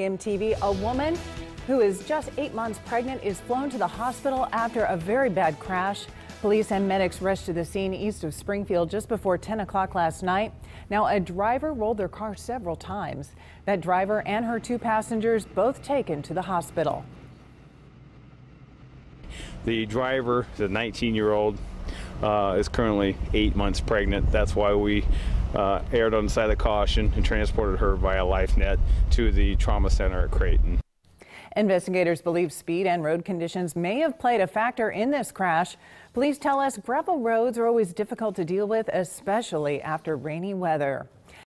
MTV, a woman who is just eight months pregnant is flown to the hospital after a very bad crash. Police and medics rushed to the scene east of Springfield just before 10 o'clock last night. Now, a driver rolled their car several times. That driver and her two passengers both taken to the hospital. The driver, the 19 year old, uh, is currently eight months pregnant. That's why we uh, erred on the side of caution and transported her via LifeNet to the trauma center at Creighton. Investigators believe speed and road conditions may have played a factor in this crash. Police tell us gravel roads are always difficult to deal with, especially after rainy weather.